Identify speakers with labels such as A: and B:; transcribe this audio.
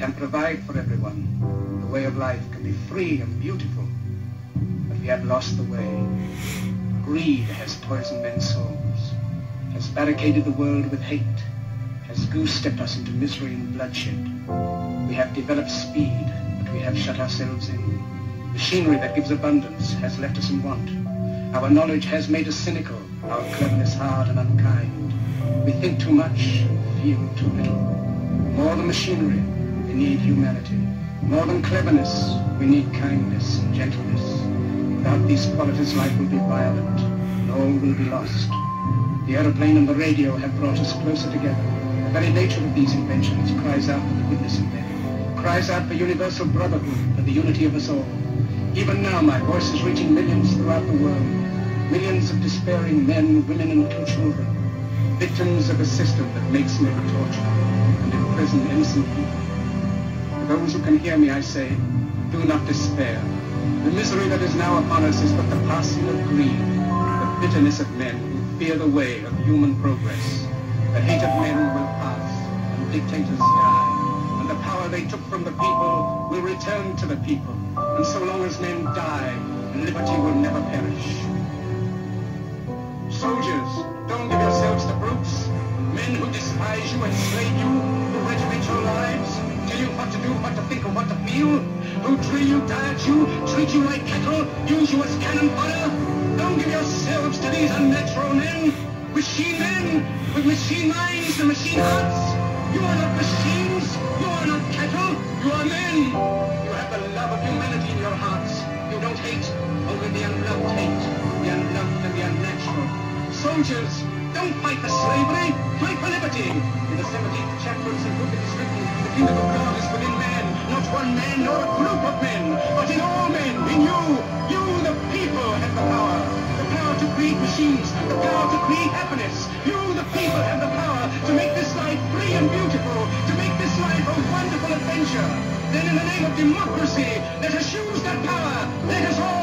A: can provide for everyone. The way of life can be free and beautiful, but we have lost the way. Greed has poisoned men's souls, has barricaded the world with hate, has goose-stepped us into misery and bloodshed. We have developed speed, but we have shut ourselves in. Machinery that gives abundance has left us in want. Our knowledge has made us cynical, our cleverness hard and unkind. We think too much, feel too little. More the machinery, we need humanity. More than cleverness, we need kindness and gentleness. Without these qualities, life will be violent, and all will be lost. The aeroplane and the radio have brought us closer together. The very nature of these inventions cries out for the goodness in men, cries out for universal brotherhood, for the unity of us all. Even now, my voice is reaching millions throughout the world. Millions of despairing men, women, and children. Victims of a system that makes men torture and imprison innocent people. Those who can hear me, I say, do not despair. The misery that is now upon us is but the passing of greed, the bitterness of men who fear the way of human progress. The hate of men will pass, and dictators die, and the power they took from the people will return to the people. And so long as men die, feel, who drill you, diet you, treat you like cattle, use you as cannon fodder. Don't give yourselves to these unnatural men, machine men, with machine minds and machine hearts. You are not machines, you are not cattle, you are men. You have the love of humanity in your hearts. You don't hate, only the unloved hate, the unloved and the unnatural. Soldiers, don't fight for slavery, fight for liberty. In the 17th chapter of St. Luke it is written, the kingdom of God group of men, but in all men, in you. You, the people, have the power. The power to create machines, the power to create happiness. You, the people, have the power to make this life free and beautiful, to make this life a wonderful adventure. Then in the name of democracy, let us use that power. Let us all